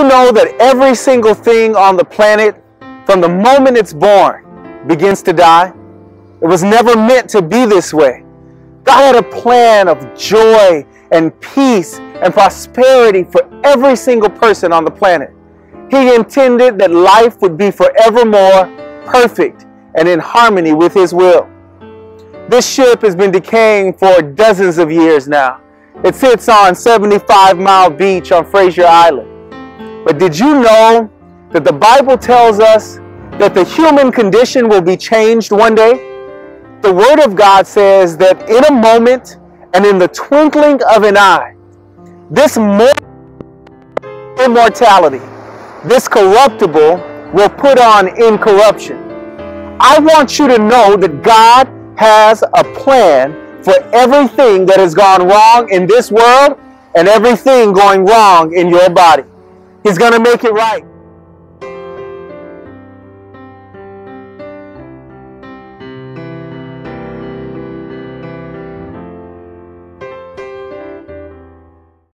you know that every single thing on the planet, from the moment it's born, begins to die? It was never meant to be this way. God had a plan of joy and peace and prosperity for every single person on the planet. He intended that life would be forevermore perfect and in harmony with His will. This ship has been decaying for dozens of years now. It sits on 75 Mile Beach on Fraser Island. But did you know that the Bible tells us that the human condition will be changed one day? The Word of God says that in a moment and in the twinkling of an eye, this immortality, this corruptible, will put on incorruption. I want you to know that God has a plan for everything that has gone wrong in this world and everything going wrong in your body. He's going to make it right.